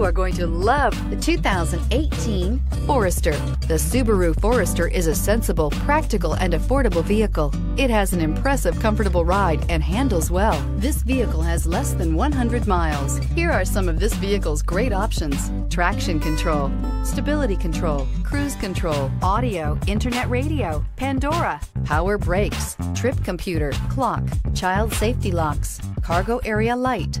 You are going to love the 2018 Forester. The Subaru Forester is a sensible, practical, and affordable vehicle. It has an impressive, comfortable ride and handles well. This vehicle has less than 100 miles. Here are some of this vehicle's great options. Traction control, stability control, cruise control, audio, internet radio, Pandora, power brakes, trip computer, clock, child safety locks, cargo area light,